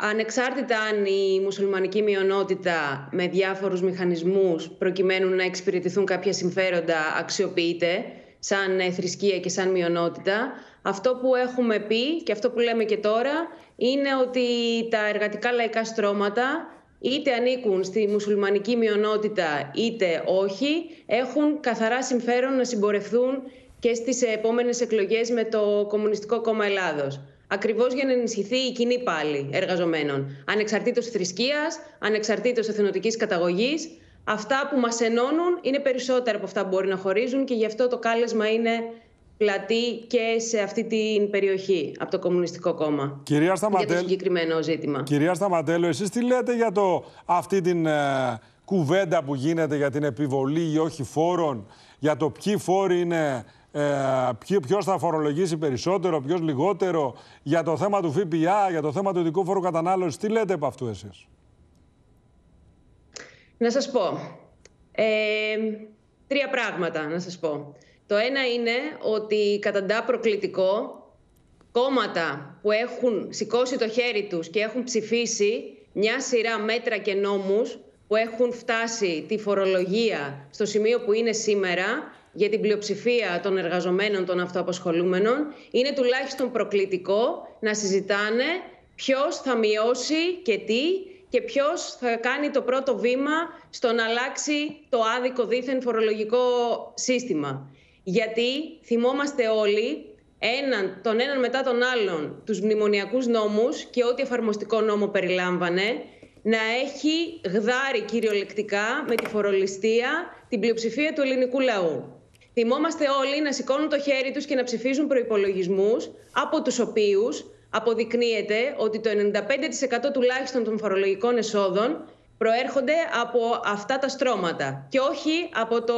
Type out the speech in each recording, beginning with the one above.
ανεξάρτητα αν η μουσουλμανική μειονότητα με διάφορους μηχανισμούς προκειμένου να εξυπηρετηθούν κάποια συμφέροντα αξιοποιείται σαν ε, θρησκεία και σαν μειονότητα, αυτό που έχουμε πει και αυτό που λέμε και τώρα είναι ότι τα εργατικά λαϊκά στρώματα είτε ανήκουν στη μουσουλμανική μειονότητα είτε όχι, έχουν καθαρά συμφέρον να συμπορευθούν και στις επόμενες εκλογές με το Κομμουνιστικό Κόμμα Ελλάδος. Ακριβώς για να ενισχυθεί η κοινή πάλι εργαζομένων. Ανεξαρτήτως θρησκείας, ανεξαρτήτως εθνοτικής καταγωγής. Αυτά που μας ενώνουν είναι περισσότερα από αυτά που μπορεί να χωρίζουν και γι' αυτό το κάλεσμα είναι πλατή και σε αυτή την περιοχή από το Κομμουνιστικό Κόμμα. Κυρία Σταματέλ, για το συγκεκριμένο ζήτημα. Κυρία Σταματέλο, εσείς τι λέτε για το, αυτή την ε, κουβέντα που γίνεται για την επιβολή ή όχι φόρων, για το ποιοι φόροι είναι, ε, ποιος θα φορολογήσει περισσότερο, ποιος λιγότερο, για το θέμα του ΦΠΑ, για το θέμα του ειδικού φόρου κατανάλωσης. Τι λέτε από αυτού εσείς; Να σας πω. Ε, τρία πράγματα να σας πω. Το ένα είναι ότι καταντά προκλητικό κόμματα που έχουν σηκώσει το χέρι τους και έχουν ψηφίσει μια σειρά μέτρα και νόμους που έχουν φτάσει τη φορολογία στο σημείο που είναι σήμερα για την πλειοψηφία των εργαζομένων των αυτοαπασχολούμενων είναι τουλάχιστον προκλητικό να συζητάνε ποιος θα μειώσει και τι και ποιος θα κάνει το πρώτο βήμα στο να αλλάξει το άδικο δίθεν φορολογικό σύστημα. Γιατί θυμόμαστε όλοι έναν, τον έναν μετά τον άλλον τους μνημονιακούς νόμους και ό,τι εφαρμοστικό νόμο περιλάμβανε να έχει γδάρει κυριολεκτικά με τη φορολιστία την πλειοψηφία του ελληνικού λαού. Θυμόμαστε όλοι να σηκώνουν το χέρι τους και να ψηφίζουν προϋπολογισμούς από τους οποίους αποδεικνύεται ότι το 95% τουλάχιστον των φορολογικών εσόδων προέρχονται από αυτά τα στρώματα και όχι από το,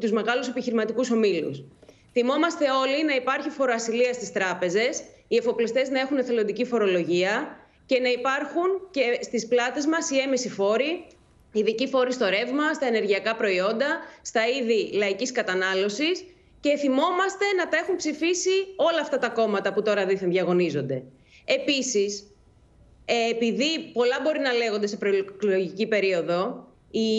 τους μεγάλους επιχειρηματικούς ομίλους. Θυμόμαστε όλοι να υπάρχει φοροασυλία στις τράπεζες, οι εφοπλιστές να έχουν εθελοντική φορολογία και να υπάρχουν και στις πλάτες μας οι έμεση φόροι, ειδικοί φόροι στο ρεύμα, στα ενεργειακά προϊόντα, στα είδη λαϊκής κατανάλωσης και θυμόμαστε να τα έχουν ψηφίσει όλα αυτά τα κόμματα που τώρα δίθεν διαγωνίζονται. Επίσης, ε, επειδή πολλά μπορεί να λέγονται σε προεκλογική περίοδο,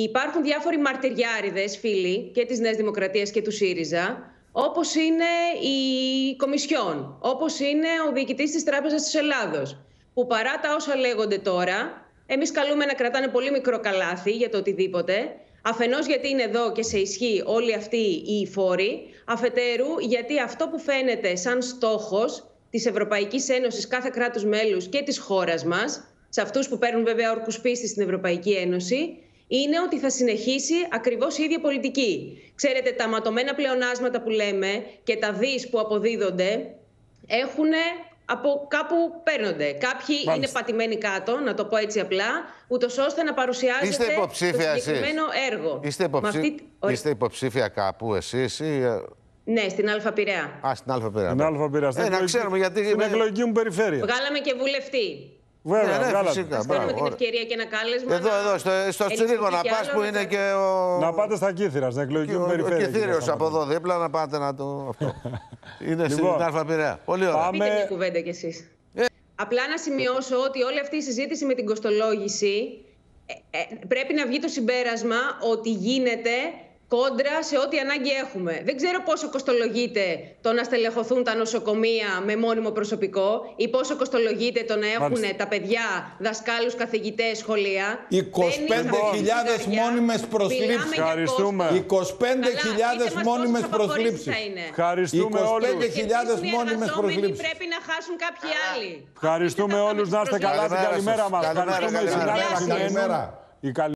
υπάρχουν διάφοροι μαρτυριάριδες φίλοι και της Νέας Δημοκρατίας και του ΣΥΡΙΖΑ, όπως είναι η Κομισιόν, όπως είναι ο διοικητής της Τράπεζας της Ελλάδος, που παρά τα όσα λέγονται τώρα, εμείς καλούμε να κρατάνε πολύ μικρό καλάθι για το οτιδήποτε, αφενός γιατί είναι εδώ και σε ισχύ όλοι αυτοί οι φόροι, αφετέρου γιατί αυτό που φαίνεται σαν στόχος Της Ευρωπαϊκής Ένωσης, κάθε κράτους μέλους και της χώρας μας, σε αυτούς που παίρνουν βέβαια όρκους πίστης στην Ευρωπαϊκή Ένωση, είναι ότι θα συνεχίσει ακριβώς η ίδια πολιτική. Ξέρετε, τα ματωμένα πλεονάσματα που λέμε και τα δις που αποδίδονται έχουν από κάπου παίρνονται. Κάποιοι είναι πατημένοι κάτω, να το πω έτσι απλά, ούτως ώστε να παρουσιάζεται Είστε υποψήφια το συγκεκριμένο έργο. Είστε, υποψή... Είστε υποψήφια κάπου εσείς ή ε, ναι, στην Αλφα Πειραιά. Α, στην Αλφα Πειραιά. Στην Αλφα Πειραιά. Ε, να ξέρουμε γιατί. Στην εκλογική μου περιφέρεια. Βγάλαμε και βουλευτή. Βέβαια, ναι, ναι, φυσικά. Ας κάνουμε την ευκαιρία και ένα κάλεσμα. Εδώ, εδώ, στο, στο Τσιρίγο να πας που είναι και ο. Να πάτε στα Κύθηρα, στην εκλογική μου περιφέρεια. Ο Κύθυρο από εδώ δίπλα να πάτε να το. Αυτό. είναι στην λοιπόν, Αλφα Πειραιά. Πολύ ωραία. Πάμε... Πείτε μια κουβέντα κι εσείς. Ε. Απλά να σημειώσω ότι όλη αυτή η συζήτηση με την κοστολόγηση ε, ε, πρέπει να βγει το συμπέρασμα ότι γίνεται κόντρα σε ό,τι ανάγκη έχουμε. Δεν ξέρω πόσο κοστολογείται το να στελεχωθούν τα νοσοκομεία με μόνιμο προσωπικό ή πόσο κοστολογείται το να έχουν τα παιδιά δασκάλους, καθηγητές, σχολεία. 25.000 μόνιμες προσλήψεις. Ευχαριστούμε. 25.000 μόνιμες προσλήψεις. Ευχαριστούμε όλους. 25.000 μόνιμες προσλήψεις. Πρέπει να χάσουν κάποιοι άλλοι. Ευχαριστούμε όλους. Να είστε καλά την καλημέρα μας. Ευχαριστούμε. Καλημέρα.